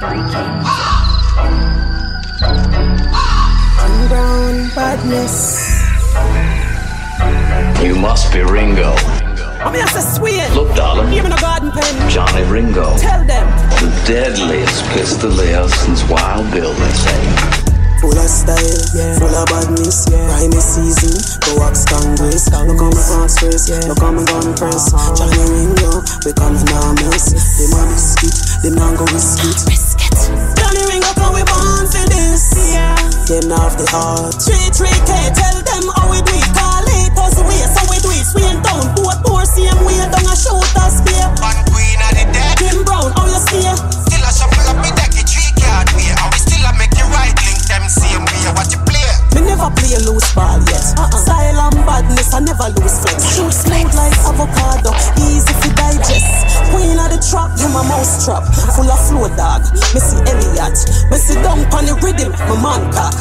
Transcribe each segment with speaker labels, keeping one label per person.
Speaker 1: Brown badness.
Speaker 2: You must be Ringo.
Speaker 1: I'm here to sweet.
Speaker 2: Look, darling.
Speaker 1: Give me a garden pen.
Speaker 2: Johnny Ringo.
Speaker 1: Tell them.
Speaker 2: The deadliest pistolier since Wild Bill, they say.
Speaker 3: Full of style, yeah. full of badness, yeah. Rhyme season, go wax Congress. Look on my fast press, yeah. look on my gun press. Johnny Ringo, we coming on mess. Them a biscuit, them not go biscuit. Them not have the heart. 3-3-K, tell them how we do it. Call it, puzzle way, so we do it. Swing down, both more same way, down a shoot us spear.
Speaker 4: One queen of the dead.
Speaker 3: Jim Brown, how you see?
Speaker 4: Still a shuffle up in decky three card way. How we still a make you right link them same way. What you play?
Speaker 3: Me never play a loose ball yet. Uh-uh. Style and badness, I never lose flex. Shoot smooth like avocado, easy to digest. Queen of the trap, them a mouse trap. Full of flow dog, me see Elliot. Me see down on the rhythm, my man cock.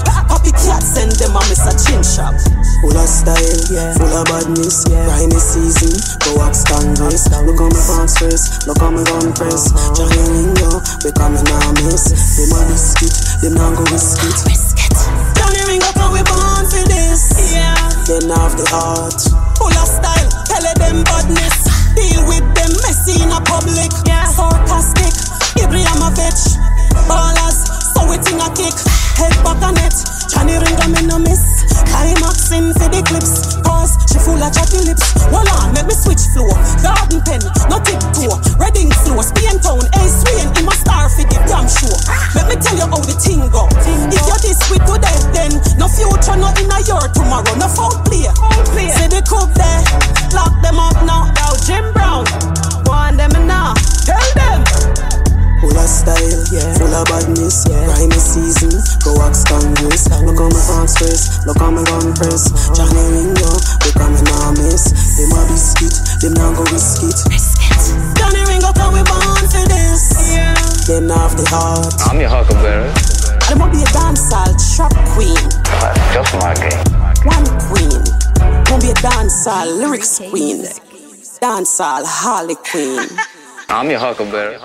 Speaker 3: Poppy cat send them a chin shop. Full of style, yeah. full of badness, yeah. Grimy season, go wax Congress. Look on my fans press, look on my gun press. Johnny Ringo, we coming on miss. Them a biscuit, them not go biscuit. Johnny Ringo, come we born for this. Yeah. Them have the heart. Garden pen, no tiptoe. Reading flow, Spain town, Ace Swain. In my star the damn sure. Let me tell you how the thing go. If you're this with today, then no future, no in a year tomorrow. No foul play. See the cook there, lock them up now.
Speaker 1: Yo, Jim Brown. Want them now. Tell them.
Speaker 3: Full of style, yeah. Full of badness, yeah. Grimy season, go wax Congress. Look on my fans press, look on my gun press. Johnny Ringo, coming on miss. Them a biscuit, them not go biscuit. Johnny Ringo, come we born for this. Yeah. Them not have the heart.
Speaker 2: I'm your Huckleberry.
Speaker 3: I'm gonna be a dancehall trap queen.
Speaker 2: That's just my game.
Speaker 3: One queen. Gonna be a dancehall lyrics queen. Dancehall Harley Queen.
Speaker 2: I'm your Huckleberry.